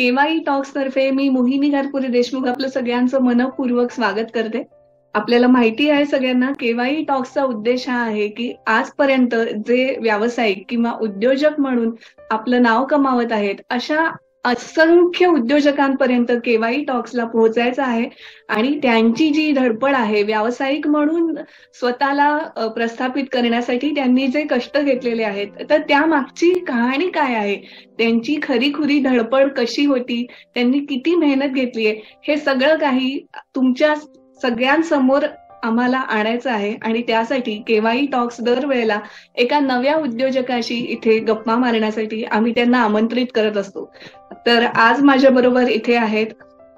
KY talks तर्फे मी मोहिनी घारपुरे देशमुख आपलं सगळ्यांचं मनपूर्वक स्वागत करते. आपल्याला माहिती आहे सगळ्यांना केवाई टॉक्सचा उद्देश हा आहे की आजपर्यंत जे व्यावसायिक किंवा उद्योजक म्हणून आपलं नाव कमावत आहेत अशा असंख्य उद्योजकांपर्यंत केवाई टॉक्सला पोहोचायचं आहे आणि त्यांची जी धडपड आहे व्यावसायिक म्हणून स्वतःला प्रस्थापित करण्यासाठी त्यांनी जे कष्ट घेतलेले आहेत तर त्या मागची कहाणी काय आहे? त्यांची खरीखुरी धडपड कशी होती? त्यांनी किती मेहनत घेतली आहे? हे सगळं काही तुमच्या सगळ्यांसमोर आम्हाला आणायचं आहे आणि त्यासाठी केवाई टॉक्स दरवेळेला एका नव्या उद्योजकाशी इथे गप्पा मारण्यासाठी आम्ही त्यांना आमंत्रित करत असतो. तर आज माझ्या बरोबर इथे आहेत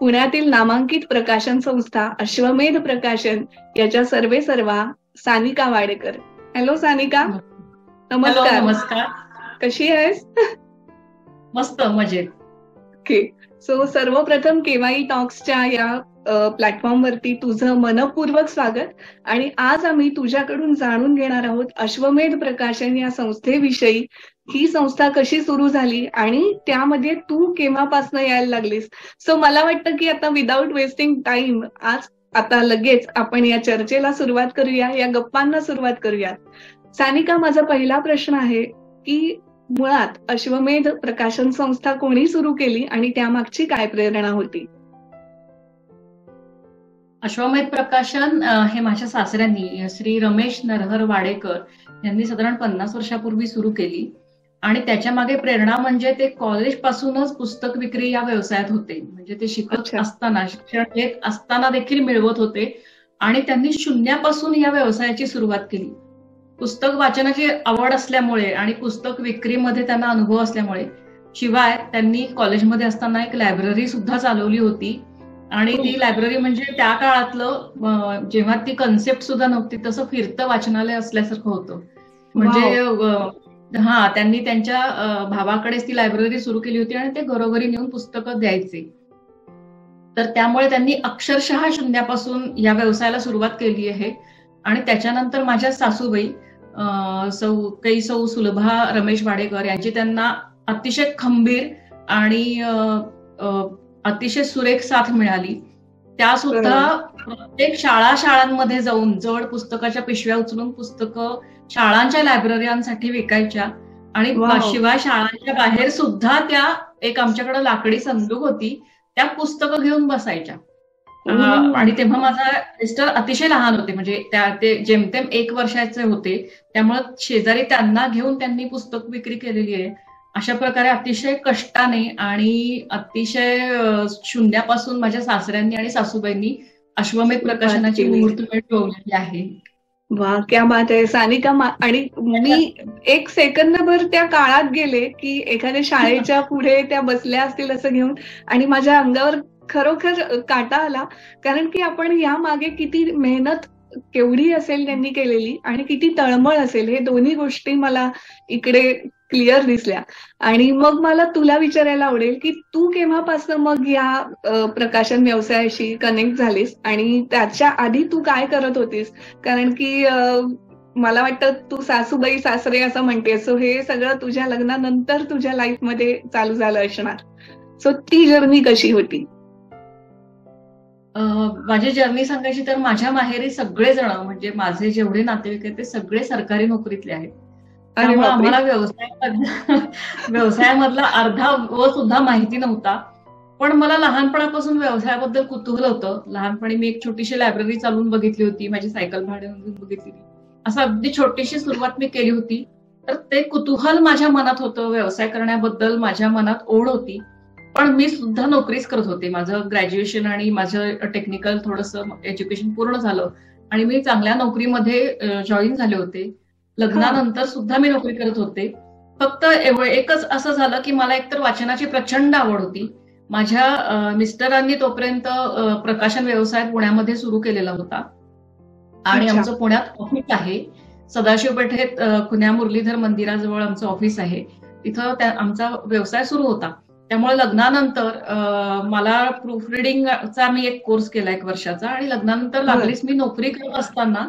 पुण्यातील नामांकित प्रकाशन संस्था अश्वमेध प्रकाशन याच्या सर्वे सर्वा सानिका वाडेकर. हॅलो सानिका. नमस्कार. नमस्कार. कशी आहेस? मस्त मजेत. ओके सो सर्वप्रथम केवाई टॉक्सच्या या प्लॅटफॉर्मवरती तुझं मनपूर्वक स्वागत. आणि आज आम्ही तुझ्याकडून जाणून घेणार आहोत अश्वमेध प्रकाशन या संस्थेविषयी. ही संस्था कशी सुरू झाली आणि त्यामध्ये तू केव्हापासून यायला लागलीस? सो मला वाटतं की आता विदाऊट वेस्टिंग टाइम आज आता लगेच आपण या चर्चेला सुरुवात करूया या गप्पांना सुरुवात करूया सानिका माझा पहिला प्रश्न आहे की मुळात अश्वमेध प्रकाशन संस्था कोणी सुरू केली आणि त्यामागची काय प्रेरणा होती? अश्वमेध प्रकाशन हे माझ्या सासऱ्यांनी श्री रमेश नरहर वाडेकर यांनी साधारण पन्नास वर्षापूर्वी सुरू केली. आणि त्याच्यामागे प्रेरणा म्हणजे ते कॉलेज पासूनच पुस्तक विक्री या व्यवसायात होते. म्हणजे ते शिकत. असताना शिक्षण घेत असताना देखील मिळवत होते. आणि त्यांनी शून्यापासून या व्यवसायाची सुरुवात केली. पुस्तक वाचनाची आवड असल्यामुळे आणि पुस्तक विक्रीमध्ये त्यांना अनुभव असल्यामुळे शिवाय त्यांनी कॉलेजमध्ये असताना एक लायब्ररी सुद्धा चालवली होती. आणि ती लायब्ररी म्हणजे त्या काळातलं जेव्हा ती कन्सेप्ट सुद्धा नव्हती तसं फिरतं वाचनालय असल्यासारखं होतं. म्हणजे हा त्यांनी त्यांच्या भावाकडेच ती लायब्ररी सुरू केली होती आणि ते घरोघरी नेऊन पुस्तकं द्यायचे. तर त्यामुळे त्यांनी अक्षरशः शून्यापासून या व्यवसायाला सुरुवात केली आहे. आणि त्याच्यानंतर माझ्या सासूबाई सौ कै सौ सुलभा रमेश वाडेकर यांची त्यांना अतिशय खंबीर आणि अतिशय सुरेख साथ मिळाली. त्या सुद्धा प्रत्येक शाळा शाळांमध्ये जाऊन जवळ पुस्तकाच्या पिशव्या उचलून पुस्तकं शाळांच्या लायब्ररीयांसाठी विकायच्या. आणि. शिवाय शाळांच्या बाहेर सुद्धा त्या एक आमच्याकडे लाकडी संदूक होती त्या पुस्तकं घेऊन बसायच्या. आणि तेव्हा माझा मिस्टर अतिशय लहान होते म्हणजे त्या ते जेमतेम एक वर्षाचे होते. त्यामुळे शेजारी त्यांना घेऊन त्यांनी पुस्तक विक्री केलेली आहे. अशा प्रकारे अतिशय कष्टाने आणि अतिशय शून्यापासून माझ्या सासऱ्यांनी आणि सासूबाईंनी अश्वमेध प्रकाशनाची. मुहूर्तमेढ ठेवलेली आहे. वा क्या बात आहे. सानिका आणि मी एक सेकंदभर त्या काळात गेले की एखाद्या शाळेच्या पुढे त्या बसल्या असतील असं घेऊन आणि माझ्या अंगावर खरोखर काटा आला. कारण की आपण या मागे किती मेहनत केवढी असेल त्यांनी केलेली आणि किती तळमळ असेल हे दोन्ही गोष्टी मला इकडे क्लिअर दिसल्या. आणि मग मला तुला विचारायला आवडेल की तू केव्हापासून मग या प्रकाशन व्यवसायाशी कनेक्ट झालीस? आणि त्याच्या आधी तू काय करत होतीस? कारण की मला वाटतं तू सासूबाई सासरे असं म्हणते सो हे सगळं तुझ्या लग्नानंतर तुझ्या लाईफमध्ये चालू झालं असणार. सो ती जर्नी कशी होती? माझी जर्नी सांगायची तर माझ्या माहेरी सगळेजण म्हणजे माझे जेवढे नातेवाईक आहेत ते सगळे सरकारी नोकरीतले आहेत. त्यामुळे. आम्हाला व्यवसायामधला व्यवसायामधला अर्धा व सुद्धा माहिती नव्हता. पण मला लहानपणापासून व्यवसायाबद्दल कुतूहल होतं. लहानपणी मी एक छोटीशी लायब्ररी चालवून बघितली होती माझी सायकल भाड्याने बघितली. असं अगदी छोटीशी सुरुवात मी केली होती. तर ते कुतूहल माझ्या मनात होतं. व्यवसाय करण्याबद्दल माझ्या मनात ओढ होती. पण मी सुद्धा नोकरीच करत होते. माझं ग्रॅज्युएशन आणि माझं टेक्निकल थोडंसं एज्युकेशन पूर्ण झालं आणि मी चांगल्या नोकरीमध्ये जॉईन झाले होते. लग्नानंतर सुद्धा मी नोकरी करत होते. फक्त एकच असं झालं की मला एकतर वाचनाची प्रचंड आवड होती. माझ्या मिस्टरांनी तोपर्यंत प्रकाशन व्यवसाय पुण्यामध्ये सुरू केलेला होता. आणि आमचं पुण्यात ऑफिस आहे. सदाशिव पेठेत खुन्या मुरलीधर मंदिराजवळ आमचं ऑफिस आहे. तिथं आमचा व्यवसाय सुरू होता. त्यामुळे लग्नानंतर मला प्रूफ रिडिंगचा मी एक कोर्स केला एक वर्षाचा आणि लग्नानंतर लागलीच मी नोकरी करत असताना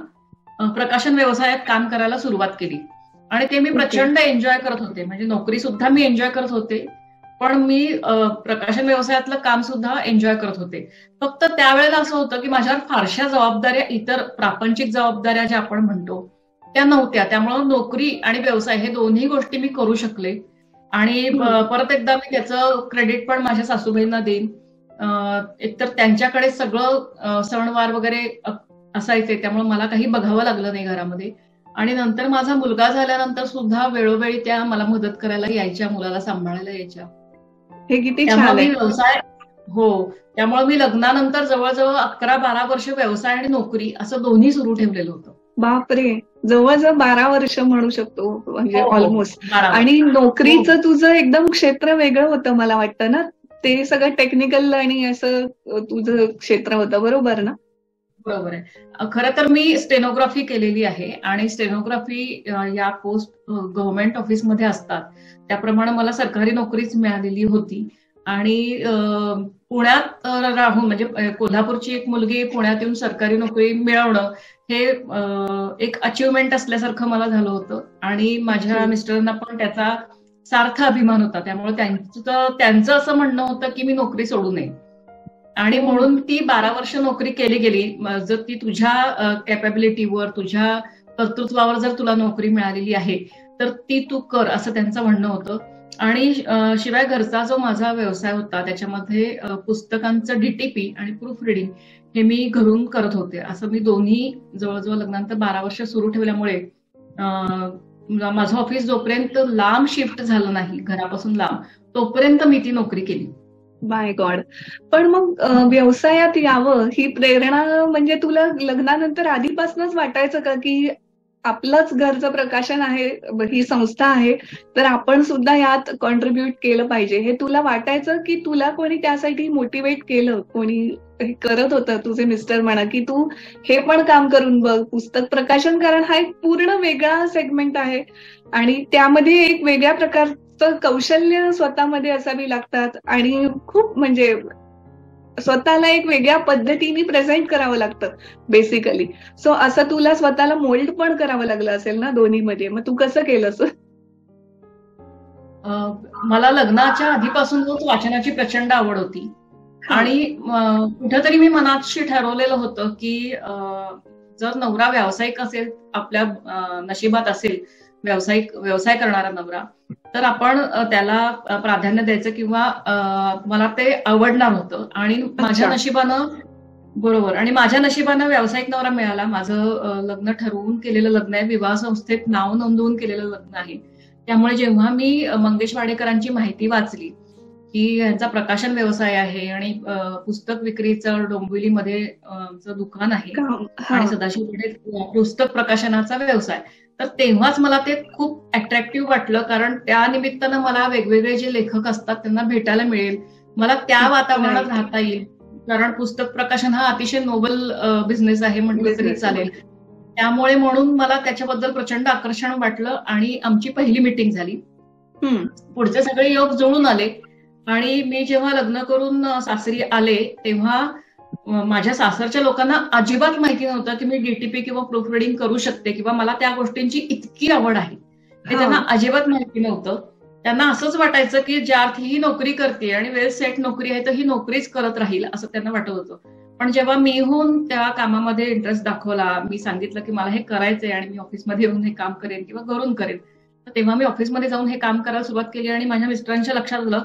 प्रकाशन व्यवसायात काम करायला सुरुवात केली. आणि ते मी प्रचंड एन्जॉय करत होते. म्हणजे नोकरी सुद्धा मी एन्जॉय करत होते. पण मी प्रकाशन व्यवसायातलं काम सुद्धा एन्जॉय करत होते. फक्त त्यावेळेला असं होतं की माझ्यावर फारशा जबाबदाऱ्या इतर प्रापंचिक जबाबदाऱ्या ज्या आपण म्हणतो त्या नव्हत्या. त्यामुळे नोकरी आणि व्यवसाय हे दोन्ही गोष्टी मी करू शकले. आणि परत एकदा मी त्याचं क्रेडिट पण माझ्या सासूबाईंना देईन. एकतर त्यांच्याकडे सगळं सणवार वगैरे असायचे त्यामुळे मला काही बघावं लागलं नाही घरामध्ये. आणि नंतर माझा मुलगा झाल्यानंतर सुद्धा वेळोवेळी त्या मला मदत करायला यायच्या मुलाला सांभाळायला यायच्या. हे किती व्यवसाय हो त्यामुळे मी लग्नानंतर जवळजवळ अकरा बारा वर्ष व्यवसाय आणि नोकरी असं दोन्ही सुरू ठेवलेलं होतं. बापरे जवळजवळ बारा वर्ष म्हणू शकतो म्हणजे ऑलमोस्ट हो, हो. आणि नोकरीचं हो. तुझं एकदम क्षेत्र वेगळं होतं मला वाटतं ना? ते सगळं टेक्निकल आणि असं तुझं क्षेत्र होतं बरोबर ना? बरोबर आहे. खरं तर मी स्टेनोग्राफी केलेली आहे आणि स्टेनोग्राफी या पोस्ट गव्हर्नमेंट ऑफिसमध्ये असतात. त्याप्रमाणे मला सरकारी नोकरीच मिळालेली होती. आणि पुण्यात राहून म्हणजे कोल्हापूरची एक मुलगी पुण्यात येऊन सरकारी नोकरी मिळवणं हे एक अचिव्हमेंट असल्यासारखं मला झालं होतं. आणि माझ्या मिस्टरांना पण त्याचा सार्थ अभिमान होता. त्यामुळे त्यांचं त्यांचं असं म्हणणं होतं की मी नोकरी सोडू नये. आणि म्हणून ती बारा वर्ष नोकरी केली गेली. जर ती तुझ्या कॅपेबिलिटीवर तुझ्या कर्तृत्वावर जर तुला नोकरी मिळालेली आहे तर ती तू कर असं त्यांचं म्हणणं होतं. आणि शिवाय घरचा जो माझा व्यवसाय होता त्याच्यामध्ये पुस्तकांचं डीटीपी आणि प्रूफ रिडिंग हे मी घरून करत होते. असं मी दोन्ही जवळजवळ लग्नानंतर बारा वर्ष सुरू ठेवल्यामुळे माझं ऑफिस जोपर्यंत लांब शिफ्ट झालं नाही घरापासून लांब तोपर्यंत मी ती नोकरी केली. बाय गॉड पण मग व्यवसायात यावं ही प्रेरणा म्हणजे तुला लग्नानंतर आधीपासूनच वाटायचं का की आपलंच घरचं प्रकाशन आहे ही संस्था आहे तर आपण सुद्धा यात कॉन्ट्रीब्युट केलं पाहिजे. हे तुला वाटायचं की तुला कोणी त्यासाठी मोटिवेट केलं कोणी करत होतं तुझे मिस्टर म्हणा की तू हे पण काम करून बघ पुस्तक प्रकाशन कारण हा एक पूर्ण वेगळा सेगमेंट आहे. आणि त्यामध्ये एक वेगळ्या प्रकारचं कौशल्य स्वतःमध्ये असावी लागतात. आणि खूप म्हणजे स्वतःला एक वेगळ्या पद्धतीने प्रेझेंट करावं लागतं बेसिकली सो असं तुला स्वतःला मोल्ड पण करावं लागलं असेल ना दोन्ही मध्ये मग तू कसं केलंस? मला लग्नाच्या आधीपासूनच वाचनाची प्रचंड आवड होती. आणि कुठेतरी मी मनातशी ठरवलेलं होतं की जर नवरा व्यावसायिक असेल आपल्या नशिबात असेल व्यावसायिक व्यवसाय करणारा नवरा तर आपण त्याला प्राधान्य द्यायचं किंवा मला ते आवडणार होतं. आणि माझ्या नशिबानं बरोबर. आणि माझ्या नशिबानं व्यावसायिक नवरा मिळाला. माझं लग्न ठरवून केलेलं लग्न आहे. विवाह संस्थेत नाव नोंदवून केलेलं लग्न आहे. त्यामुळे जेव्हा मी मंगेश वाडेकरांची माहिती वाचली की यांचा प्रकाशन व्यवसाय आहे आणि पुस्तक विक्रीचं डोंबिवलीमध्ये दुकान आहे आणि सदाशिव पुस्तक प्रकाशनाचा व्यवसाय तर तेव्हाच मला ते खूप अट्रॅक्टिव्ह वाटलं कारण त्या निमित्तानं मला वेगवेगळे जे लेखक असतात त्यांना भेटायला मिळेल. मला त्या वातावरणात राहता येईल. कारण पुस्तक प्रकाशन हा अतिशय नोबल बिझनेस आहे म्हटलं तरी चालेल. त्यामुळे म्हणून मला त्याच्याबद्दल प्रचंड आकर्षण वाटलं आणि आमची पहिली मिटिंग झाली. पुढचे सगळे योग जुळून आले. आणि मी जेव्हा लग्न करून सासरी आले तेव्हा माझ्या सासरच्या लोकांना अजिबात माहिती नव्हतं की मी डीटीपी किंवा प्रूफ रिडिंग करू शकते किंवा मला त्या गोष्टींची इतकी आवड आहे हे. त्यांना अजिबात माहिती नव्हतं. त्यांना असंच वाटायचं की ज्या अर्थी ही नोकरी करते आणि वेल सेट नोकरी आहे तर ही नोकरीच करत राहील असं त्यांना वाटत होतं. पण जेव्हा मी होऊन त्या कामामध्ये इंटरेस्ट दाखवला मी सांगितलं की मला हे करायचंय आणि मी ऑफिसमध्ये येऊन हे काम करेन किंवा घरून करेन तर तेव्हा मी ऑफिसमध्ये जाऊन हे काम करायला सुरुवात केली आणि माझ्या मिस्टरांच्या लक्षात आलं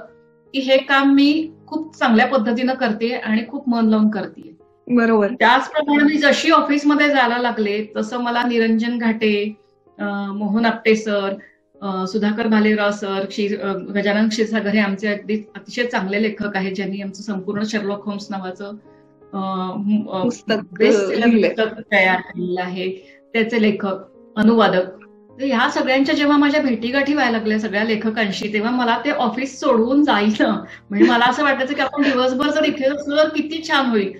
की हे काम मी खूप चांगल्या पद्धतीनं करते आणि खूप मन लावून करते. बरोबर. त्याचप्रमाणे मी जशी ऑफिसमध्ये जायला लागले तसं मला निरंजन घाटे मोहन आपटे सर सुधाकर भालेराव सर क्षीर गजानन क्षीरसागर हे आमचे अगदी अतिशय चांगले लेखक आहेत ज्यांनी आमचं संपूर्ण शेरलॉक होम्स नावाचं पुस्तक, तयार केलेलं आहे. त्याचे लेखक अनुवादक ह्या सगळ्यांच्या जेव्हा माझ्या भेटीगाठी व्हायला लागल्या सगळ्या लेखकांशी तेव्हा मला ते ऑफिस सोडवून जायचं. म्हणजे मला असं वाटायचं की आपण दिवसभर जर इथे असलो तर किती छान होईल.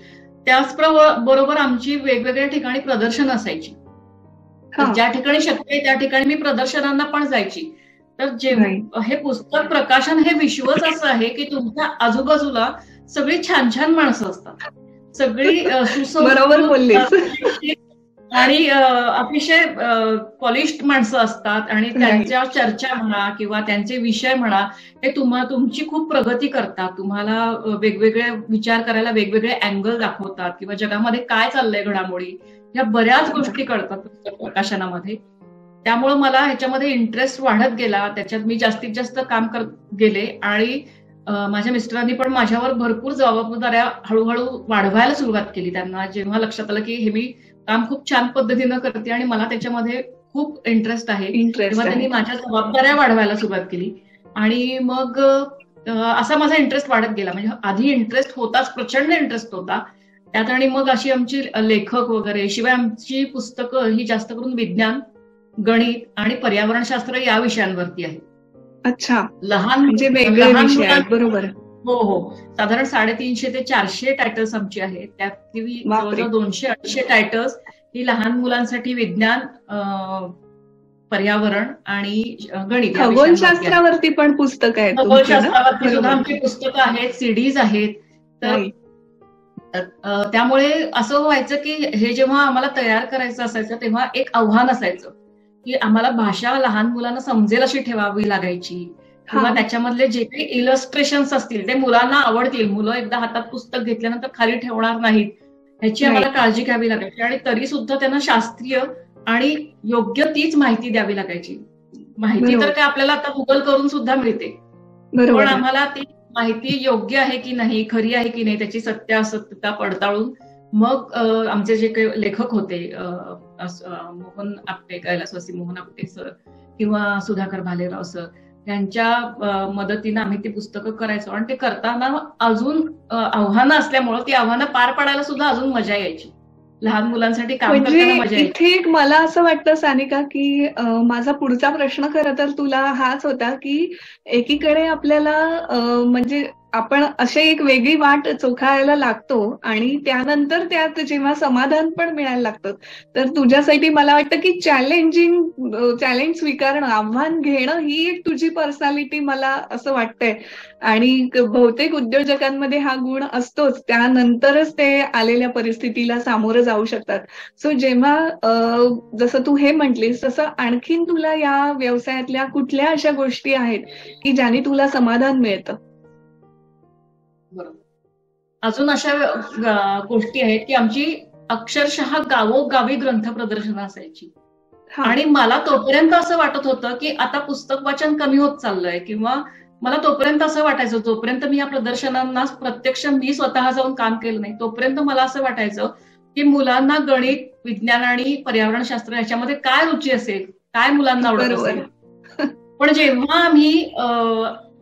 त्याच बरोबर आमची वेगवेगळ्या ठिकाणी प्रदर्शन असायची. ज्या ठिकाणी शक्य आहे त्या ठिकाणी मी प्रदर्शनांना पण जायची. तर जेव्हा हे पुस्तक प्रकाशन हे विश्वच असं आहे की तुमच्या आजूबाजूला सगळी छान छान माणसं असतात. सगळी बरोबर बोललीस. आणि अतिशय पॉलिश्ड माणसं असतात आणि त्यांच्या चर्चा म्हणा किंवा त्यांचे विषय म्हणा हे तुम्हाला तुमची खूप प्रगती करतात. तुम्हाला वेगवेगळे विचार करायला वेगवेगळे अँगल दाखवतात किंवा जगामध्ये काय चाललंय घडामोडी या बऱ्याच गोष्टी कळतात प्रकाशनामध्ये. त्यामुळे मला ह्याच्यामध्ये इंटरेस्ट वाढत गेला. त्याच्यात मी जास्तीत जास्त काम करत गेले आणि माझ्या मिस्टरांनी पण माझ्यावर भरपूर जबाबदाऱ्या हळूहळू वाढवायला सुरुवात केली. त्यांना जेव्हा लक्षात आलं की हे मी काम खूप छान पद्धतीनं करते आणि मला त्याच्यामध्ये खूप इंटरेस्ट आहे. इंटरेस्ट तेव्हा त्यांनी माझ्या जबाबदाऱ्या वाढवायला सुरुवात केली. आणि मग असा माझा इंटरेस्ट वाढत गेला. म्हणजे आधी इंटरेस्ट होताच प्रचंड इंटरेस्ट होता. त्यात आणि मग अशी आमची लेखक वगैरे शिवाय आमची पुस्तकं ही जास्त करून विज्ञान गणित आणि पर्यावरणशास्त्र या विषयांवरती आहे. अच्छा. लहान म्हणजे बरोबर. हो हो साधारण साडेतीनशे ते चारशे टायटल्स आमची आहेत. जवळजवळ दोनशे अडीचशे टायटल्स ही लहान मुलांसाठी विज्ञान पर्यावरण आणि गणित. खगोलशास्त्रावरती पण पुस्तक आहेत? खगोलशास्त्रावरती सुद्धा. आमची पुस्तकं आहेत सीडीज आहेत तर त्यामुळे असं व्हायचं की हे जेव्हा आम्हाला तयार करायचं असायचं तेव्हा एक आव्हान असायचं की आम्हाला भाषा लहान मुलांना समजेल अशी ठेवावी लागायची किंवा. त्याच्यामधले जे काही इलस्ट्रेशन्स असतील ते मुलांना आवडतील मुलं एकदा हातात पुस्तक घेतल्यानंतर खाली ठेवणार नाहीत ह्याची आम्हाला काळजी घ्यावी लागायची आणि तरी सुद्धा त्यांना शास्त्रीय आणि योग्य तीच माहिती द्यावी लागायची माहिती. तर काय आपल्याला आता गुगल करून सुद्धा मिळते पण. आम्हाला ती माहिती योग्य आहे की नाही खरी आहे की नाही त्याची सत्य असत्यता पडताळून मग आमचे जे काही लेखक होते मोहन आपटे कैलासवासी मोहन आपटे सर किंवा सुधाकर भालेराव सर यांच्या मदतीनं आम्ही ती पुस्तकं करायचो. आणि ते करताना अजून आव्हानं असल्यामुळं ती आव्हानं पार पाडायला सुद्धा अजून मजा यायची. लहान मुलांसाठी काम करताना मजा म्हणजे इथे एक मला असं वाटतं सानिका की माझा पुढचा प्रश्न खरं तर तुला हाच होता की एकीकडे आपल्याला म्हणजे आपण अशी एक वेगळी वाट चोखायला लागतो आणि त्यानंतर त्यात जेव्हा समाधान पण मिळायला लागतं तर तुझ्यासाठी मला वाटतं की चॅलेंजिंग चॅलेंज स्वीकारणं आव्हान घेणं ही एक तुझी पर्सनॅलिटी मला असं वाटतंय. आणि बहुतेक उद्योजकांमध्ये हा गुण असतोच. त्यानंतरच ते आलेल्या परिस्थितीला सामोरं जाऊ शकतात. सो जेव्हा जसं तू हे म्हटलीस तसं आणखीन तुला या व्यवसायातल्या कुठल्या अशा गोष्टी आहेत की ज्याने तुला समाधान मिळतं? बरोबर. अजून अशा गोष्टी आहेत की आमची अक्षरशः गावोगावी ग्रंथ प्रदर्शनं असायची. आणि मला तोपर्यंत असं वाटत होतं की आता पुस्तक वाचन कमी होत चाललंय किंवा मला तोपर्यंत असं वाटायचं जोपर्यंत मी या प्रदर्शनांना प्रत्यक्ष मी स्वतः जाऊन काम केलं नाही तोपर्यंत मला असं वाटायचं की मुलांना गणित विज्ञान आणि पर्यावरणशास्त्र याच्यामध्ये काय रुची असेल काय मुलांना आवडत. असेल पण जेव्हा आम्ही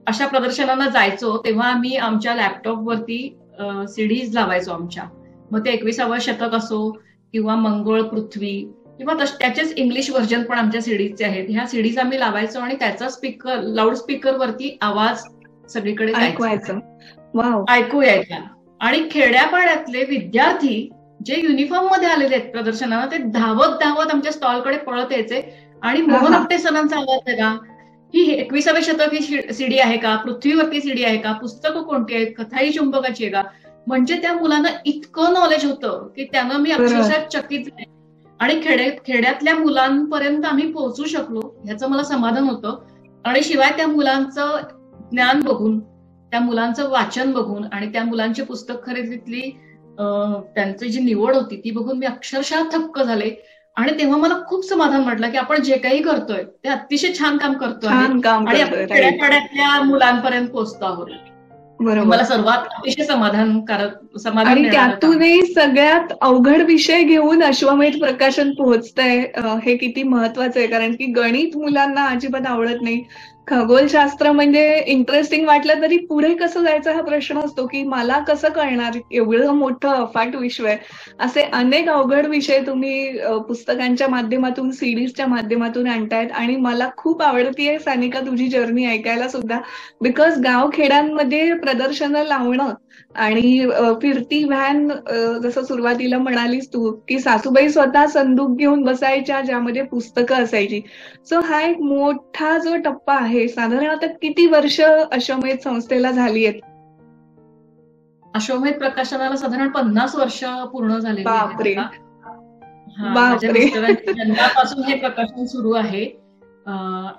अशा प्रदर्शनांना जायचो तेव्हा आम्ही आमच्या लॅपटॉपवरती सीडीज लावायचो आमच्या. मग ते एकविसावं शतक असो किंवा मंगळ पृथ्वी किंवा त्याचेच इंग्लिश व्हर्जन पण आमच्या सीडीजचे आहेत. ह्या सीडीज आम्ही लावायचो आणि त्याचा स्पीकर लाऊड स्पीकर वरती आवाज सगळीकडे ऐकू यायचा आणि खेड्यापाड्यातले विद्यार्थी जे युनिफॉर्ममध्ये आलेले आहेत प्रदर्शनाला ते धावत धावत आमच्या स्टॉलकडे पळत यायचे. आणि मोहन. आपटे सरांचा आवाज आहे का ही एकविसावे शतक ही सीडी आहे का? पृथ्वीवरती सीडी आहे का? पुस्तकं कोणती आहेत? कथाई चुंबकाची आहे का? म्हणजे त्या मुलांना इतकं नॉलेज होतं की त्यानं मी अक्षरशः चकित झाले. आणि खेड्या खेड्यातल्या मुलांपर्यंत आम्ही पोहोचू शकलो ह्याचं मला समाधान होतं. आणि शिवाय त्या मुलांचं ज्ञान बघून त्या मुलांचं वाचन बघून आणि त्या मुलांची पुस्तक खरेदीतली त्यांची जी निवड होती ती बघून मी अक्षरशः थक्क झाले. आणि तेव्हा मला खूप समाधान वाटलं की आपण जे काही करतोय ते अतिशय छान काम करतोय आणि आपण. खेड्यापाड्यातल्या मुलांपर्यंत पोहोचतो आहोत बरोबर मला सर्वात अतिशय समाधानकारक समाधान आणि. त्यातूनही सगळ्यात अवघड विषय घेऊन अश्वमेध प्रकाशन पोहोचतंय हे किती महत्वाचं आहे कारण की गणित मुलांना अजिबात आवडत नाही खगोलशास्त्र म्हणजे इंटरेस्टिंग वाटलं तरी पुढे कसं जायचं हा प्रश्न असतो की मला कसं कळणार एवढं मोठं अफाट विश्व आहे. असे अनेक अवघड विषय तुम्ही पुस्तकांच्या माध्यमातून सिरीजच्या माध्यमातून आणतायत आणि मला खूप आवडतीये सानिका तुझी जर्नी ऐकायला सुद्धा. बिकॉज गावखेड्यांमध्ये प्रदर्शनं लावणं आणि फिरती व्हॅन जसं सुरुवातीला म्हणालीस तू की सासूबाई स्वतः संदूक घेऊन बसायच्या ज्यामध्ये पुस्तकं असायची. सो हा एक मोठा जो टप्पा आहे साधारण आता किती वर्ष अश्वमेध संस्थेला झाली आहेत? अश्वमेध प्रकाशनाला साधारण पन्नास वर्ष पूर्ण झालेली बापरे. हा, जन्मापासून हे प्रकाशन सुरू आहे.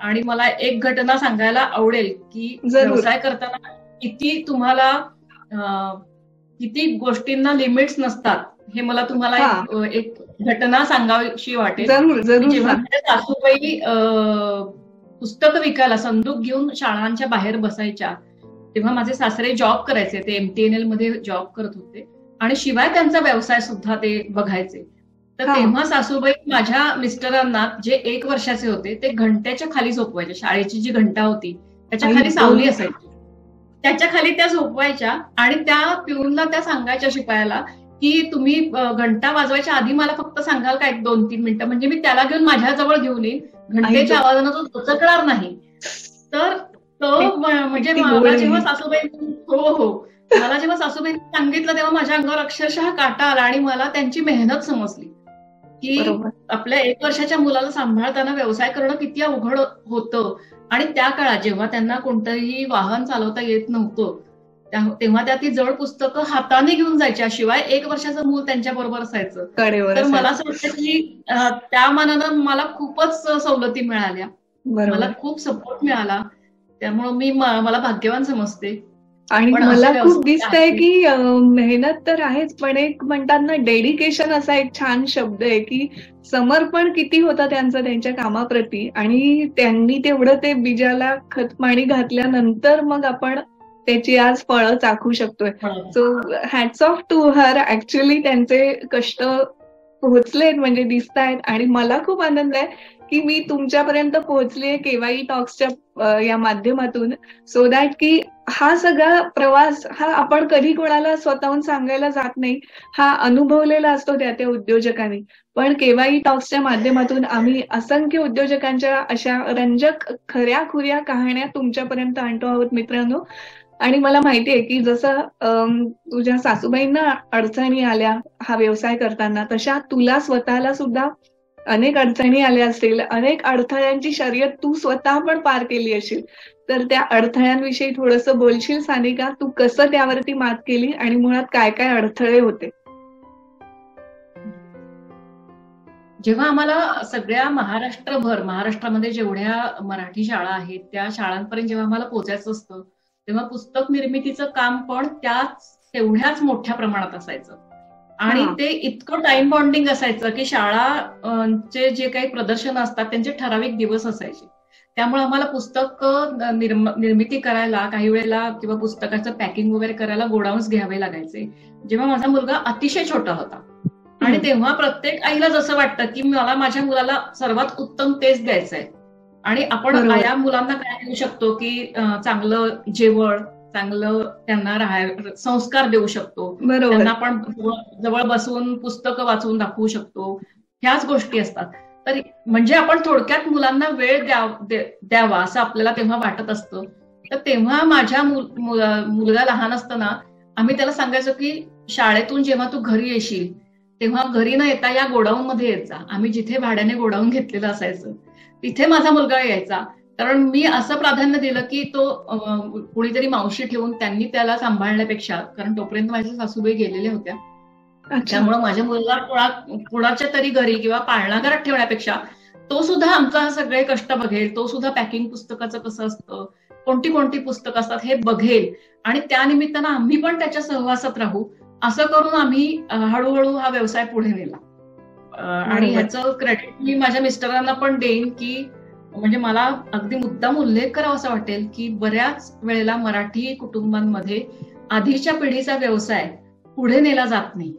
आणि मला एक घटना सांगायला आवडेल की. व्यवसाय करताना किती तुम्हाला किती गोष्टींना लिमिट्स नसतात हे मला तुम्हाला. एक- घटना सांगावीशी वाटेल जरूर जरूर जेव्हा सासूबाई पुस्तकं विकायला संदूक घेऊन शाळांच्या बाहेर बसायच्या तेव्हा माझे सासरे जॉब करायचे ते एमटीएनएलमध्ये जॉब करत होते आणि शिवाय त्यांचा व्यवसाय सुद्धा ते बघायचे तर. तेव्हा सासूबाई माझ्या मिस्टरांना जे एक वर्षाचे होते ते घंट्याच्या खाली झोपवायचे शाळेची जी घंटा होती त्याच्याखाली. सावली असायची त्याच्याखाली त्या झोपवायच्या आणि त्या पिऊनला त्या सांगायच्या शिपायाला की तुम्ही घंटा वाजवायच्या आधी मला फक्त सांगाल का एक दोन तीन मिनिटं? म्हणजे मी त्याला घेऊन माझ्या जवळ घेऊन येईन. घंटेच्या आवाजानं तो दचकणार नाही. तर तो म्हणजे मला. जेव्हा सासूबाई हो हो. मला जेव्हा सासूबाईंनी सांगितलं तेव्हा माझ्या अंगावर अक्षरशः काटा आला आणि मला त्यांची मेहनत समजली. की आपल्या एक वर्षाच्या मुलाला सांभाळताना व्यवसाय करणं किती अवघड होतं. आणि त्या काळात जेव्हा त्यांना कोणतंही वाहन चालवता येत नव्हतं तेव्हा त्या ती जड पुस्तकं हाताने घेऊन जायच्या. शिवाय एक वर्षाचं मूल त्यांच्या बरोबर असायचं. तर मला. असं वाटतं की त्या मानानं मला खूपच सवलती मिळाल्या. मला खूप सपोर्ट मिळाला. त्यामुळं म- मला भाग्यवान समजते. आणि मला खूप दिसतंय आहे. की मेहनत तर आहेच पण एक म्हणतात ना डेडिकेशन असा एक छान शब्द आहे की समर्पण किती होतं त्यांचं त्यांच्या कामाप्रती आणि त्यांनी तेवढं ते बीजाला खत पाणी घातल्यानंतर मग आपण त्याची आज फळं चाखू शकतोय. So hats off to her actually त्यांचे कष्ट पोहोचलेत म्हणजे दिसत आहेत आणि मला खूप आनंद आहे की मी तुमच्यापर्यंत पोहोचले केवाई टॉक्सच्या या माध्यमातून. सो दॅट की हा सगळा प्रवास हा आपण कधी कोणाला स्वतःहून सांगायला जात नाही हा अनुभवलेला असतो त्या त्या उद्योजकांनी. पण केवाई टॉक्सच्या माध्यमातून आम्ही असंख्य उद्योजकांच्या अशा रंजक खऱ्या खुऱ्या कहाण्या तुमच्यापर्यंत आणतो आहोत मित्रांनो. आणि मला माहिती आहे की जसं तुझ्या सासूबाईंना अडचणी आल्या हा व्यवसाय करताना तशा तुला स्वतःला सुद्धा अनेक अडचणी आल्या असतील अनेक अडथळ्यांची शर्यत तू स्वतः पण पार केली असेल. तर त्या अडथळ्यांविषयी थोडस बोलशील सानिका? तू कसं त्यावरती मात केली आणि मुळात काय काय अडथळे होते? जेव्हा आम्हाला सगळ्या महाराष्ट्रभर महाराष्ट्रामध्ये जेवढ्या मराठी शाळा आहेत त्या शाळांपर्यंत जेव्हा आम्हाला पोहोचायचं असतं तेव्हा पुस्तक निर्मितीचं काम पण त्याच तेवढ्याच मोठ्या प्रमाणात असायचं. आणि. ते इतकं टाइम बॉन्डिंग असायचं की शाळा चे जे काही प्रदर्शन असतात त्यांचे ठराविक दिवस असायचे. त्यामुळे आम्हाला पुस्तक निर्म- निर्मिती करायला काही वेळेला किंवा पुस्तकाचं पॅकिंग वगैरे करायला गोडाऊन्स घ्यावे लागायचे. जेव्हा माझा मुलगा अतिशय छोटा होता आणि. तेव्हा प्रत्येक आईला जसं वाटतं की मला माझ्या मुलाला सर्वात उत्तम तेच द्यायचं आहे आणि आपण. या मुलांना काय देऊ शकतो की चांगलं जेवण चांगलं त्यांना राहाय संस्कार देऊ शकतो. त्यांना आपण जवळ- जवळ बसून पुस्तकं वाचवून दाखवू शकतो. ह्याच गोष्टी असतात. तर म्हणजे आपण थोडक्यात मुलांना वेळ द्यावा असं आपल्याला तेव्हा वाटत असतं. तर तेव्हा माझ्या मुलगा लहान असताना आम्ही त्याला सांगायचो की शाळेतून जेव्हा तू घरी येशील तेव्हा घरी न येता या गोडाऊन मध्ये यायचा आम्ही जिथे भाड्याने गोडाऊन घेतलेलं असायचं तिथे माझा मुलगा यायचा. कारण मी असं प्राधान्य दिलं की तो कुणीतरी मावशी ठेवून त्यांनी त्याला सांभाळण्यापेक्षा कारण तोपर्यंत माझ्या सासूबाई गेलेल्या होत्या. त्यामुळे माझ्या मुलगा कुणा- कुणाच्या तरी घरी किंवा पाळणा घरात ठेवण्यापेक्षा तो सुद्धा आमचा सगळे कष्ट बघेल तो सुद्धा पॅकिंग पुस्तकाचं कसं असतं कोणती कोणती पुस्तकं असतात हे बघेल. आणि त्या निमित्तानं आम्ही पण त्याच्या सहवासात राहू असं करून आम्ही हळूहळू हा व्यवसाय पुढे नेला. आणि. ह्याचं क्रेडिट मी माझ्या मिस्टरांना पण देईन की म्हणजे मला अगदी मुद्दाम उल्लेख करावा असं वाटेल की बऱ्याच वेळेला मराठी कुटुंबांमध्ये आधीच्या पिढीचा व्यवसाय पुढे नेला जात नाही.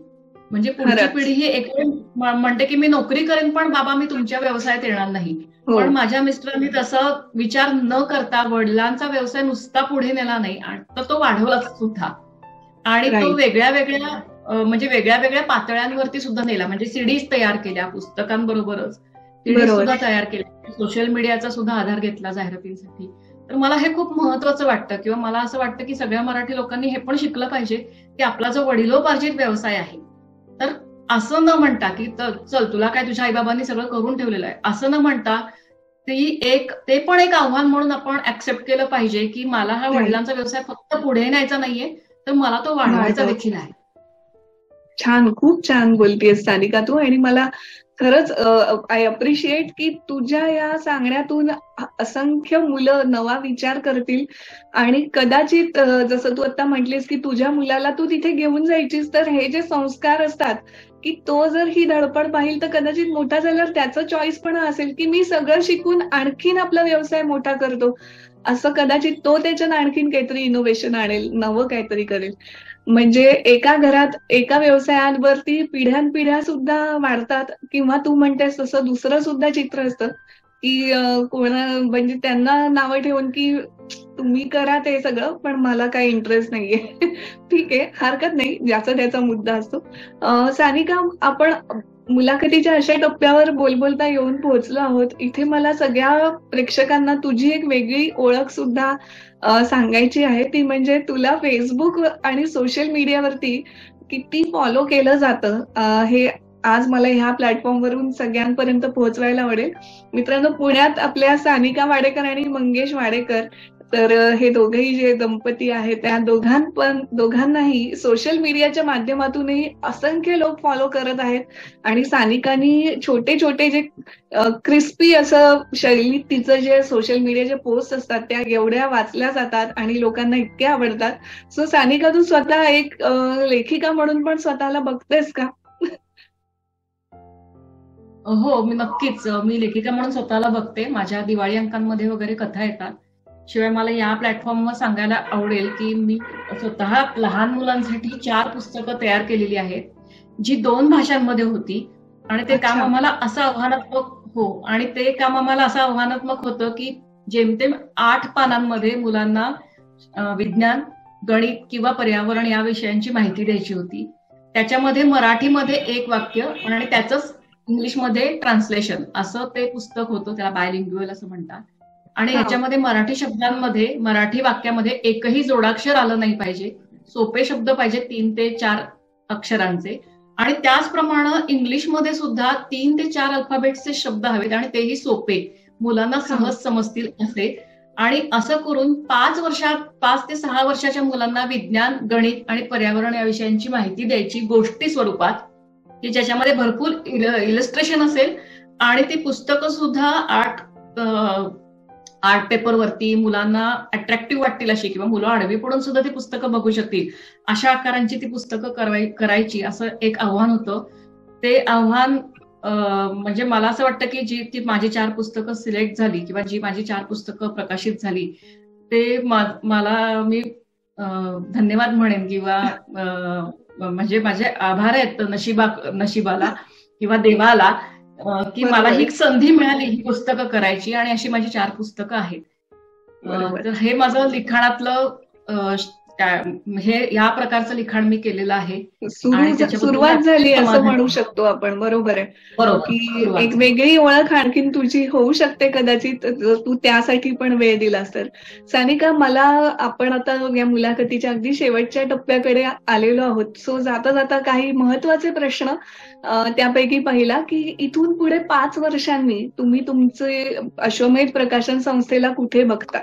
म्हणजे पुढची. पिढी ही एक म्हणते की मी नोकरी करेन पण बाबा मी तुमच्या व्यवसायात येणार नाही. हो. पण माझ्या मिस्टरांनी तसं विचार न करता वडिलांचा व्यवसाय नुसता पुढे नेला नाही आणि तर तो वाढवला सुद्धा. आणि तो. वेगळ्या वेगळ्या म्हणजे वेगळ्या वेगळ्या पातळ्यांवरती सुद्धा नेला. म्हणजे सिडीज तयार केल्या पुस्तकांबरोबरच. सिडीज. सुद्धा तयार केल्या. सोशल मीडियाचा सुद्धा आधार घेतला जाहिरातींसाठी. तर मला हे खूप महत्वाचं वाटतं किंवा मला असं वाटतं की सगळ्या मराठी लोकांनी हे पण शिकलं पाहिजे की आपला जो वडिलोपार्जित व्यवसाय आहे तर असं न म्हणता की त- चल तुला काय तुझ्या आईबाबांनी सगळं करून ठेवलेलं आहे. असं न म्हणता ती एक ते पण एक आव्हान म्हणून आपण ऍक्सेप्ट केलं पाहिजे की मला हा वडिलांचा व्यवसाय फक्त पुढे न्यायचा नाहीये तर मला तो वाढवायचा. देखील आहे. छान खूप छान बोलतेस सानिका तू आणि मला खरंच आय अप्रिशिएट की तुझ्या या सांगण्यातून असंख्य मुलं नवा विचार करतील. आणि कदाचित जसं तू आता म्हटलीस की तुझ्या मुलाला तू तिथे घेऊन जायचीस तर हे जे संस्कार असतात की तो जर ही धडपड पाहिल तर कदाचित मोठा झाल्यावर त्याचं चॉईस पण असेल की मी सगळं शिकून आणखीन आपला व्यवसाय मोठा करतो. असं कदाचित तो त्याच्यात आणखीन काहीतरी इनोव्हेशन आणेल नवं काहीतरी करेल. म्हणजे एका घरात एका व्यवसायांवरती पिढ्यानपिढ्या सुद्धा वाढतात किंवा तू म्हणतेस तसं दुसरं सुद्धा चित्र असतं. की कोणा म्हणजे त्यांना नावं ठेवून की तुम्ही करा ते सगळं पण मला काही इंटरेस्ट नाहीये. ठीक आहे हरकत नाही ज्याचा त्याचा मुद्दा असतो. सानिका आपण मुलाखतीच्या अशा टप्प्यावर बोलबोलता येऊन पोहोचलो आहोत. इथे मला सगळ्या प्रेक्षकांना तुझी एक वेगळी ओळख सुद्धा सांगायची आहे. ती म्हणजे तुला फेसबुक आणि सोशल मीडियावरती किती फॉलो केलं जातं? हे आज मला ह्या प्लॅटफॉर्मवरून सगळ्यांपर्यंत पोहोचवायला आवडेल. मित्रांनो पुण्यात आपल्या सानिका वाडेकर आणि मंगेश वाडेकर तर हे दोघेही जे दंपती आहेत त्या दोघां पण दोघांनाही सोशल मीडियाच्या माध्यमातूनही असंख्य लोक फॉलो करत आहेत. आणि सानिकानी छोटे छोटे जे क्रिस्पी असं शैलीत तिचं जे सोशल मीडियाचे पोस्ट असतात त्या एवढ्या वाचल्या जातात आणि लोकांना इतक्या आवडतात. सो सानिका तू स्वतः एक लेखिका म्हणून पण स्वतःला बघतेस का? हो मी नक्कीच. मी लेखिका म्हणून स्वतःला बघते. माझ्या दिवाळी अंकांमध्ये वगैरे कथा येतात. शिवाय मला या प्लॅटफॉर्मवर सांगायला आवडेल की मी स्वतः लहान मुलांसाठी चार पुस्तकं तयार केलेली आहेत जी दोन भाषांमध्ये होती आणि ते काम. आम्हाला असं आव्हानात्मक हो आणि ते काम आम्हाला असं आव्हानात्मक होतं की जेमतेम आठ पानांमध्ये मुलांना विज्ञान गणित किंवा पर्यावरण या विषयांची माहिती द्यायची होती. त्याच्यामध्ये मराठीमध्ये एक वाक्य आणि त्याचंच इंग्लिशमध्ये ट्रान्सलेशन असं ते पुस्तक होतं त्याला बायलिंग्युअल असं म्हणतात. आणि. ह्याच्यामध्ये मराठी शब्दांमध्ये मराठी वाक्यामध्ये एकही जोडाक्षर आलं नाही पाहिजे. सोपे शब्द पाहिजे तीन ते चार अक्षरांचे. आणि त्याचप्रमाणे इंग्लिशमध्ये सुद्धा तीन ते चार अल्फाबेटचे शब्द हवेत आणि तेही सोपे. मुलांना सहज समजतील असे. आणि असं करून पाच वर्षात पाच ते सहा वर्षाच्या मुलांना विज्ञान गणित आणि पर्यावरण या विषयांची माहिती द्यायची गोष्टी स्वरूपात. की ज्याच्यामध्ये भरपूर इलस्ट्रेशन असेल. आणि ती पुस्तकं सुद्धा आर्ट आर्ट पेपरवरती मुलांना अट्रॅक्टिव्ह वाटतील अशी किंवा मुलं आडवी पडून सुद्धा ती पुस्तकं बघू शकतील. अशा आकारांची ती पुस्तकं करायची असं एक आव्हान होतं. ते आव्हान म्हणजे मला असं वाटतं की जी ती माझी चार पुस्तकं सिलेक्ट झाली किंवा जी माझी चार पुस्तकं प्रकाशित झाली ते मला मी धन्यवाद म्हणेन किंवा म्हणजे माझे आभार आहेत नशिबा नशिबाला किंवा देवाला की. मला ही संधी मिळाली ही पुस्तकं करायची आणि अशी माझी चार पुस्तकं आहेत. तर हे माझं लिखाणातलं हे या प्रकारचं लिखाण मी केलेलं आहे. सुरुवात झाली असं. म्हणू शकतो आपण बरोबर आहे. बरोबर की. एक वेगळी ओळख आणखीन तुझी होऊ शकते कदाचित तू त्यासाठी पण वेळ दिलास तर. सानिका मला आपण आता या मुलाखतीच्या अगदी शेवटच्या टप्प्याकडे आलेलो आहोत. सो जाता जाता काही महत्त्वाचे प्रश्न त्यापैकी पहिला की इथून पुढे पाच वर्षांनी तुम्ही तुमचे अश्वमेध प्रकाशन संस्थेला कुठे बघता?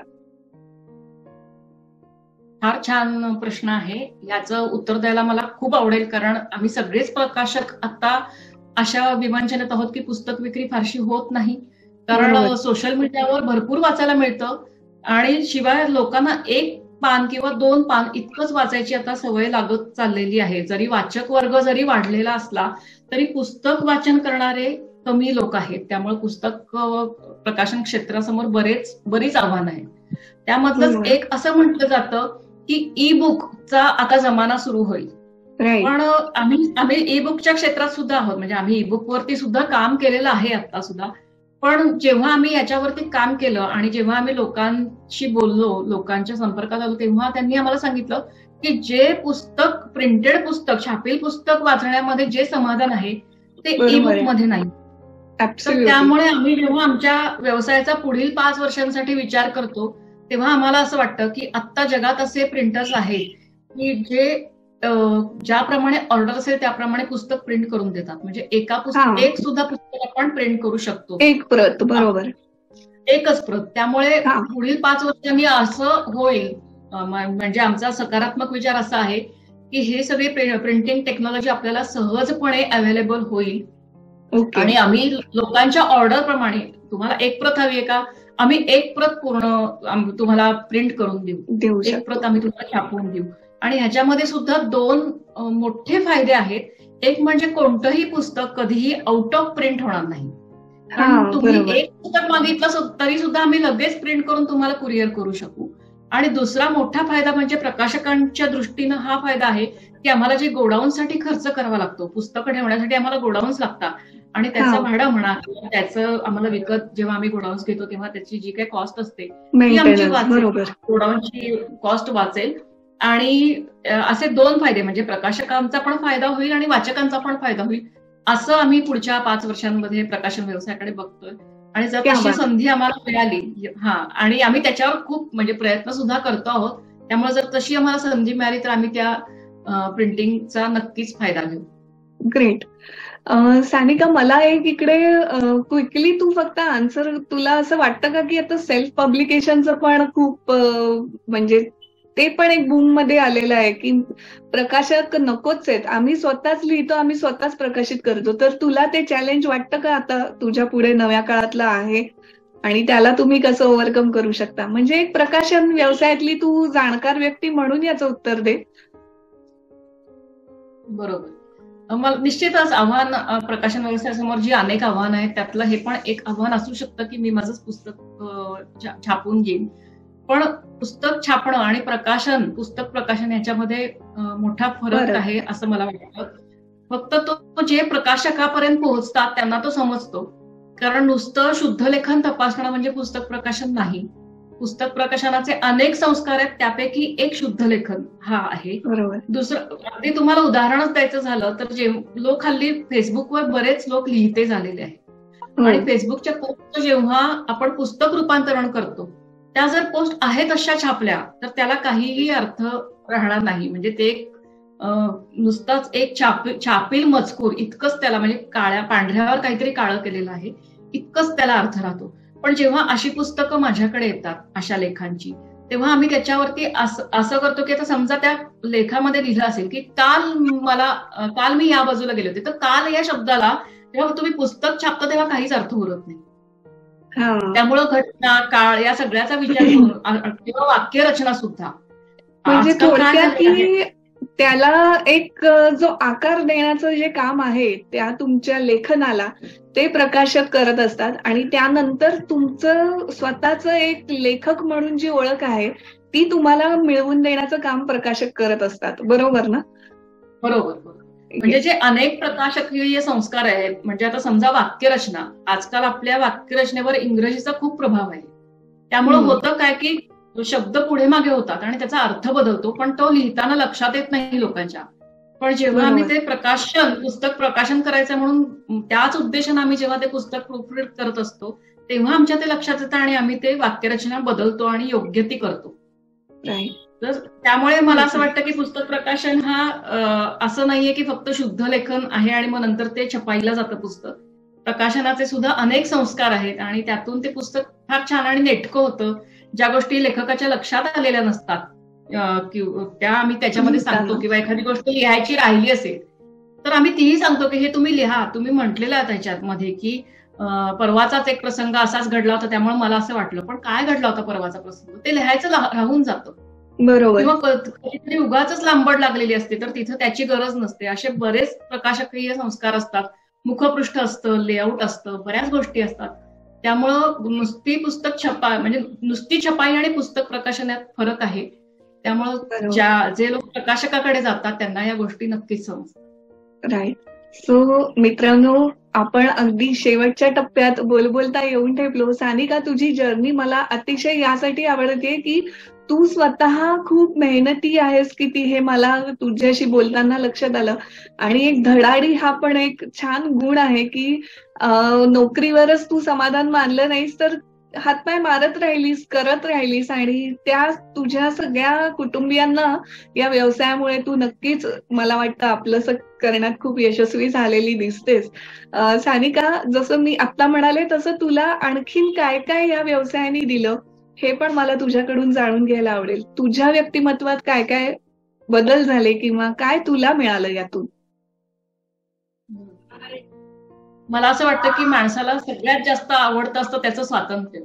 फार छान प्रश्न आहे. याचं उत्तर द्यायला मला खूप आवडेल कारण आम्ही सगळेच प्रकाशक आता अशा विमानचनेत आहोत की पुस्तक विक्री फारशी होत नाही. कारण. सोशल मीडियावर भरपूर वाचायला मिळतं आणि शिवाय लोकांना एक पान किंवा दोन पान इतकंच वाचायची आता सवय लागत चाललेली आहे. जरी वाचक वर्ग जरी वाढलेला असला तरी पुस्तक वाचन करणारे कमी लोक आहेत. त्यामुळे पुस्तक प्रकाशन क्षेत्रासमोर बरेच बरीच आव्हानं आहेत. त्यामधलंच बरोबर. एक असं म्हटलं जातं की ई बुकचा आता जमाना सुरू होईल. पण आम्ही आम्ही ई बुकच्या क्षेत्रात सुद्धा आहोत. म्हणजे आम्ही ई बुक वरती सुद्धा काम केलेलं आहे आता सुद्धा. पण जेव्हा आम्ही याच्यावरती काम केलं आणि जेव्हा आम्ही लोकांशी बोललो लोकांच्या संपर्कात आलो तेव्हा त्यांनी आम्हाला सांगितलं की जे पुस्तक प्रिंटेड पुस्तक छापील पुस्तक वाचण्यामध्ये जे समाधान आहे ते ई बुक. मध्ये नाही. त्यामुळे आम्ही जेव्हा आमच्या व्यवसायाचा पुढील पाच वर्षांसाठी विचार करतो तेव्हा आम्हाला असं वाटतं की आत्ता जगात असे प्रिंटर्स आहेत की जे ज्याप्रमाणे ऑर्डर असेल त्याप्रमाणे पुस्तक प्रिंट करून देतात. म्हणजे एका. पुस्तक एक सुद्धा पुस्तक आपण प्रिंट करू शकतो. एक प्रत बरोबर. एकच प्रत. त्यामुळे. पुढील पाच वर्षांनी असं होईल. म्हणजे आमचा सकारात्मक विचार असा आहे की हे सगळे प्रिंटिंग टेक्नॉलॉजी आपल्याला सहजपणे अवेलेबल होईल. आणि आम्ही लोकांच्या ऑर्डर प्रमाणे तुम्हाला एक प्रत हवी आहे का? आम्ही एक प्रत पूर्ण तुम्हाला प्रिंट करून देऊ. देऊ एक प्रत आम्ही तुम्हाला छापवून देऊ. आणि ह्याच्यामध्ये सुद्धा दोन मोठे फायदे आहेत. एक म्हणजे कोणतंही पुस्तक कधीही आउट ऑफ प्रिंट होणार नाही. हा तुम्ही एक पुस्तक मागितलं तरी सुद्धा आम्ही लगेच प्रिंट करून तुम्हाला कुरिअर करू शकू. आणि दुसरा मोठा फायदा म्हणजे प्रकाशकांच्या दृष्टीनं हा फायदा आहे की आम्हाला जे गोडाऊनसाठी खर्च करावा लागतो पुस्तकं ठेवण्यासाठी आम्हाला गोडाऊन्स लागतात. आणि त्याचं. भाडं म्हणा किंवा त्याचं आम्हाला विकत जेव्हा आम्ही गोडाऊन्स घेतो तेव्हा त्याची जी काही कॉस्ट असते ती आमची वाचेल. गोडाऊनची कॉस्ट वाचेल. आणि असे दोन फायदे म्हणजे प्रकाशकांचा पण फायदा होईल आणि वाचकांचा पण फायदा होईल. असं आम्ही पुढच्या पाच वर्षांमध्ये प्रकाशन व्यवसायाकडे बघतोय. आणि जर तशी. संधी आम्हाला मिळाली हा आणि आम्ही त्याच्यावर खूप म्हणजे प्रयत्न सुद्धा करतो आहोत. त्यामुळे जर तशी आम्हाला संधी मिळाली तर आम्ही त्या प्रिंटिंगचा नक्कीच फायदा घेऊ. ग्रेट. सानिका मला एक इकडे क्विकली तू फक्त आन्सर तुला असं वाटतं का की आता सेल्फ पब्लिकेशनचं पण खूप म्हणजे ते पण एक बूममध्ये आलेलं आहे की प्रकाशक नकोच आहेत. आम्ही स्वतःच लिहितो आम्ही स्वतःच प्रकाशित करतो. तर तुला ते चॅलेंज वाटतं का आता तुझ्या पुढे नव्या काळातलं आहे? आणि त्याला तुम्ही कसं ओव्हरकम करू शकता? म्हणजे एक प्रकाशन व्यवसायातली तू जाणकार व्यक्ती म्हणून याचं उत्तर दे. बरोबर. मला निश्चितच आव्हान प्रकाशन व्यवसायासमोर जी अनेक आव्हानं आहेत त्यातलं हे पण एक आव्हान असू शकतं की मी माझंच पुस्तक छापून घेईन. पण पुस्तक छापणं आणि प्रकाशन पुस्तक प्रकाशन याच्यामध्ये मोठा फरक. आहे असं मला वाटतं. फक्त तो जे प्रकाशकापर्यंत पोहोचतात त्यांना तो समजतो. कारण नुसतं शुद्ध लेखन तपासणं म्हणजे पुस्तक प्रकाशन नाही. पुस्तक प्रकाशनाचे अनेक संस्कार आहेत त्यापैकी एक शुद्ध लेखन हा आहे. बरोबर. दुसरं अगदी तुम्हाला उदाहरणच द्यायचं झालं तर जे लोक हल्ली फेसबुकवर बरेच लोक लिहिते झालेले आहेत. आणि फेसबुकच्या पोस्ट जेव्हा आपण पुस्तक रूपांतरण करतो त्या जर पोस्ट आहेत अशा छापल्या तर त्याला काहीही अर्थ राहणार नाही. म्हणजे ते एक नुसताच एक छापी छापील मजकूर इतकंच त्याला म्हणजे काळ्या पांढऱ्यावर काहीतरी काळं केलेलं आहे इतकंच त्याला अर्थ राहतो. पण जेव्हा अशी पुस्तकं माझ्याकडे येतात अशा लेखांची तेव्हा आम्ही त्याच्यावरती असं असं करतो की आता समजा त्या लेखामध्ये लिहिलं असेल की काल मला काल मी या बाजूला गेले होते तर काल या शब्दाला जेव्हा तुम्ही पुस्तक छापता तेव्हा काहीच अर्थ उरत नाही. त्यामुळं घटना काळ या सगळ्याचा विचार करून अ- किंवा वाक्यरचना सुद्धा. म्हणजे थोडक्यात त्याला एक जो आकार देण्याचं जे काम आहे त्या तुमच्या लेखनाला ते प्रकाशक करत असतात आणि त्यानंतर तुमचं स्वतःच एक लेखक म्हणून जी ओळख आहे ती तुम्हाला मिळवून देण्याचं काम प्रकाशक करत असतात. बरोबर ना? बरोबर म्हणजे जे अनेक प्रकाशकीय संस्कार आहेत म्हणजे आता समजा वाक्यरचना आजकाल आपल्या वाक्यरचनेवर इंग्रजीचा खूप प्रभाव आहे. त्यामुळे. होतं काय की शब्द पुढे मागे होतात आणि त्याचा अर्थ बदलतो पण तो लिहिताना लक्षात येत नाही लोकांच्या. पण जेव्हा आम्ही. ते प्रकाशन पुस्तक प्रकाशन करायचं म्हणून त्याच उद्देशाने आम्ही जेव्हा ते पुस्तक प्रूफरीड करत असतो तेव्हा आमच्या ते लक्षात येतं आणि आम्ही ते वाक्यरचना बदलतो आणि योग्य ती करतो. तर त्यामुळे मला असं वाटतं की पुस्तक प्रकाशन हा असं नाहीये की फक्त शुद्ध लेखन आहे आणि मग नंतर ते छपाईला जातं पुस्तक. प्रकाशनाचे सुद्धा अनेक संस्कार आहेत आणि त्यातून ते पुस्तक फार छान आणि नेटकं होतं. ज्या गोष्टी लेखकाच्या लक्षात आलेल्या नसतात त्या आम्ही त्याच्यामध्ये. सांगतो किंवा एखादी गोष्ट लिहायची राहिली असेल तर आम्ही तीही सांगतो की हे तुम्ही लिहा. तुम्ही म्हटलेलं आहे त्याच्यामध्ये की परवाचाच एक प्रसंग असाच घडला होता त्यामुळे मला असं वाटलं. पण काय घडला होता परवाचा प्रसंग? ते लिहायचं राहून जातं. बरोबर. किंवा उगाच लांबड लागलेली असते तर तिथं त्याची गरज नसते. असे बरेच प्रकाशकीय संस्कार असतात. मुखपृष्ठ असतं लेआउट असतं बऱ्याच गोष्टी असतात. त्यामुळं नुसती पुस्तक छपा म्हणजे नुसती छपाई आणि पुस्तक प्रकाशनात फरक आहे. त्यामुळं ज्या जे लोक प्रकाशकाकडे जातात त्यांना या गोष्टी नक्कीच समजतात. राईट सो मित्रांनो आपण अगदी शेवटच्या टप्प्यात बोल बोलता येऊन ठेवलो सानिका तुझी जर्नी मला अतिशय यासाठी आवडते की तू स्वतः खूप मेहनती आहेस किती हे मला तुझ्याशी बोलताना लक्षात आलं. आणि एक धडाडी हा पण एक छान गुण आहे की नोकरीवरच तू समाधान मानलं नाहीस तर हातपाय मारत राहिलीस करत राहिलीस आणि त्या तुझ्या सगळ्या कुटुंबियांना या व्यवसायामुळे तू नक्कीच मला वाटतं आपलं करण्यात खूप यशस्वी झालेली दिसतेस. सानिका जसं मी आता म्हणाले तसं तुला आणखीन काय काय या व्यवसायाने दिलं हे पण मला तुझ्याकडून जाणून घ्यायला आवडेल. तुझ्या व्यक्तिमत्वात काय काय बदल झाले किंवा काय तुला मिळालं यातून? मला असं वाटतं की माणसाला सगळ्यात जास्त आवडतं असतं त्याचं स्वातंत्र्य.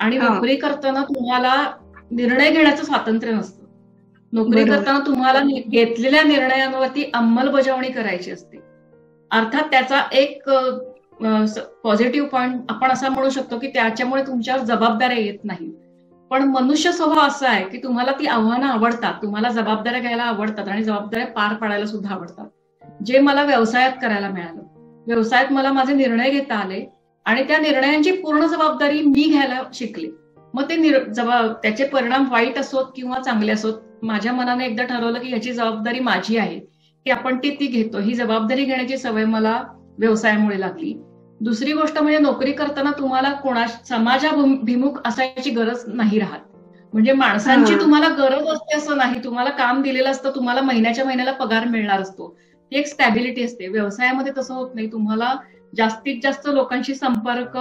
आणि नोकरी करताना तुम्हाला निर्णय घेण्याचं स्वातंत्र्य नसतं. नोकरी करताना तुम्हाला घेतलेल्या निर्णयांवरती अंमलबजावणी करायची असते. अर्थात त्याचा एक पॉझिटिव्ह पॉइंट आपण असा म्हणू शकतो की त्याच्यामुळे तुमच्यावर जबाबदाऱ्या येत नाही. पण मनुष्य स्वभाव असा आहे की तुम्हाला ती आव्हानं आवडतात. तुम्हाला जबाबदाऱ्या घ्यायला आवडतात आणि जबाबदाऱ्या पार पाडायला सुद्धा आवडतात. जे मला व्यवसायात करायला मिळालं. व्यवसायात मला माझे निर्णय घेता आले आणि त्या निर्णयांची पूर्ण जबाबदारी मी घ्यायला शिकले. मग ते जबाब त्याचे परिणाम वाईट असोत किंवा चांगले असोत माझ्या मनाने एकदा ठरवलं की ह्याची जबाबदारी माझी आहे की आपण ती ती घेतो. ही जबाबदारी घेण्याची सवय मला व्यवसायामुळे लागली. दुसरी गोष्ट म्हणजे नोकरी करताना तुम्हाला कोणा समाजाभिमुख असायची गरज नाही राहत. म्हणजे माणसांची तुम्हाला गरज असते असं नाही. तुम्हाला काम दिलेलं असतं तुम्हाला महिन्याच्या महिन्याला पगार मिळणार असतो. ती एक स्टॅबिलिटी असते. व्यवसायामध्ये तसं होत नाही. तुम्हाला जास्तीत जास्त लोकांशी संपर्क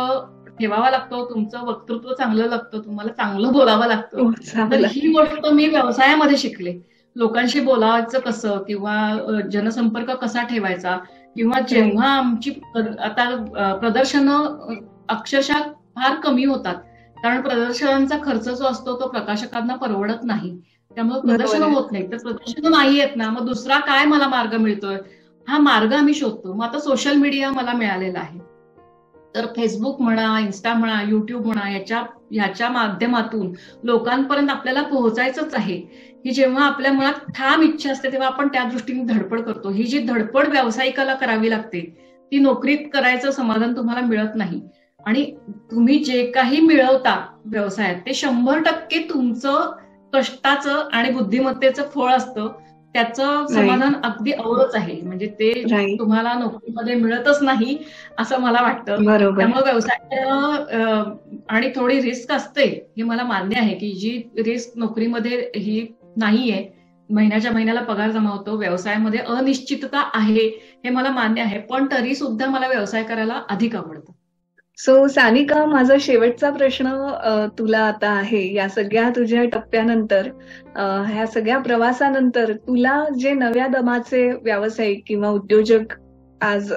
ठेवावा लागतो. तुमचं वक्तृत्व चांगलं लागतं. तुम्हाला चांगलं बोलावं लागतं. हो, तर ही गोष्ट मी व्यवसायामध्ये शिकले. लोकांशी बोलायचं कसं किंवा जनसंपर्क कसा ठेवायचा किंवा जेव्हा आमची आता प्रदर्शनं अक्षरशः फार कमी होतात. कारण प्रदर्शनांचा खर्च जो असतो तो प्रकाशकांना परवडत नाही. त्यामुळे प्रदर्शन होत नाही. तर प्रदर्शन नाही येत ना. मग दुसरा काय मला मार्ग मिळतोय? हा मार्ग आम्ही शोधतो. मग आता सोशल मीडिया मला मिळालेला आहे. तर फेसबुक म्हणा इन्स्टा म्हणा युट्यूब म्हणा याच्या ह्याच्या माध्यमातून लोकांपर्यंत आपल्याला पोहोचायचंच आहे. ही जेव्हा आपल्या मनात ठाम इच्छा असते तेव्हा आपण त्या दृष्टीने धडपड करतो. ही जी धडपड व्यावसायिकाला करावी लागते ती नोकरीत करायचं समाधान तुम्हाला मिळत नाही. आणि तुम्ही जे काही मिळवता व्यवसायात ते शंभर टक्के तुमचं कष्टाचं आणि बुद्धिमत्तेचं फळ असतं त्याचं समाधान अगदी औरच आहे. म्हणजे ते तुम्हाला नोकरीमध्ये मिळतच नाही असं मला वाटतं. त्यामुळे व्यवसाय आणि थोडी रिस्क असते हे मला मान्य आहे की जी रिस्क नोकरीमध्ये ही नाहीये महिन्याच्या महिन्याला पगार जमा होतो व्यवसायामध्ये अनिश्चितता आहे हे मला मान्य आहे. पण तरी सुद्धा मला व्यवसाय करायला अधिक आवडतं. सो सानिका माझा शेवटचा प्रश्न तुला आता आहे. या सगळ्या तुझ्या टप्प्यानंतर ह्या सगळ्या प्रवासानंतर तुला जे नव्या दमाचे व्यावसायिक किंवा उद्योजक आज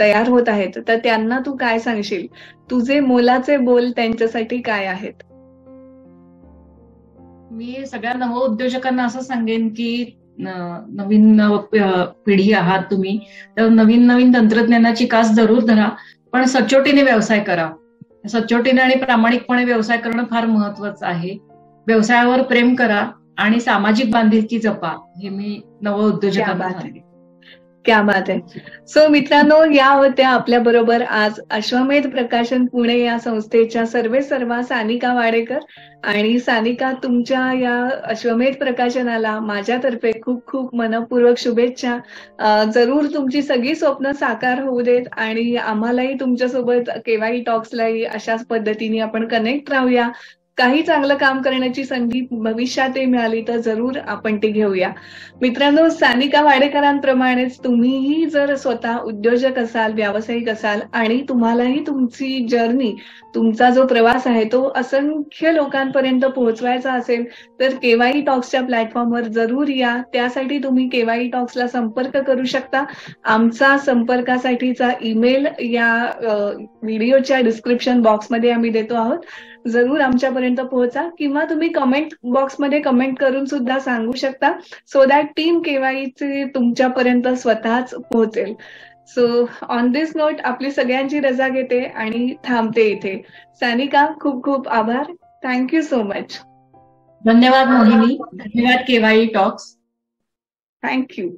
तयार होत आहेत तर त्यांना तू काय सांगशील? तुझे मोलाचे बोल त्यांच्यासाठी काय आहेत? मी सगळ्या नव उद्योजकांना असं सांगेन की नवीन पिढी आहात तुम्ही. तर नवीन नवीन तंत्रज्ञानाची कास जरूर धरा. पण सचोटीने व्यवसाय करा सचोटीने आणि प्रामाणिकपणे व्यवसाय करणं फार महत्वाचं आहे. व्यवसायावर प्रेम करा आणि सामाजिक बांधिलकी जपा हे मी नव उद्योजकांना सांगेन. क्या बात आहे सो मित्रांनो या होत्या आपल्या बरोबर आज अश्वमेध प्रकाशन पुणे या संस्थेच्या सर्वे सर्वा सानिका वाडेकर आणि सानिका तुमच्या या अश्वमेध प्रकाशनाला माझ्यातर्फे खूप खूप मनपूर्वक शुभेच्छा. जरूर तुमची सगळी स्वप्न साकार होऊ देत आणि आम्हालाही तुमच्यासोबत केव्हाही टॉक्सलाही अशाच पद्धतीने आपण कनेक्ट राहूया. काही चांगलं काम करण्याची संधी भविष्यातही मिळाली तर जरूर आपण ती घेऊया. मित्रांनो सानिका वाडेकरांप्रमाणेच तुम्हीही जर स्वतः उद्योजक असाल व्यावसायिक असाल आणि तुम्हालाही तुमची जर्नी तुमचा जो प्रवास आहे तो असंख्य लोकांपर्यंत पोहोचवायचा असेल तर केवाई टॉक्सच्या प्लॅटफॉर्मवर जरूर या. त्यासाठी तुम्ही केवाई टॉक्सला संपर्क करू शकता. आमचा संपर्कासाठीचा ईमेल या व्हिडिओच्या डिस्क्रिप्शन बॉक्समध्ये आम्ही देतो आहोत. जरूर आमच्यापर्यंत पोहोचा किंवा तुम्ही कमेंट बॉक्समध्ये कमेंट करून सुद्धा सांगू शकता सो दॅट टीम केवाईचे तुमच्यापर्यंत स्वतःच पोहोचेल. सो ऑन दिस नोट आपली सगळ्यांची रजा घेते आणि थांबते इथे. सानिका खूप खूप आभार. थँक्यू सो मच धन्यवाद मोहिनी. धन्यवाद केवाई टॉक्स. थँक्यू